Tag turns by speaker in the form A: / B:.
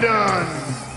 A: Done.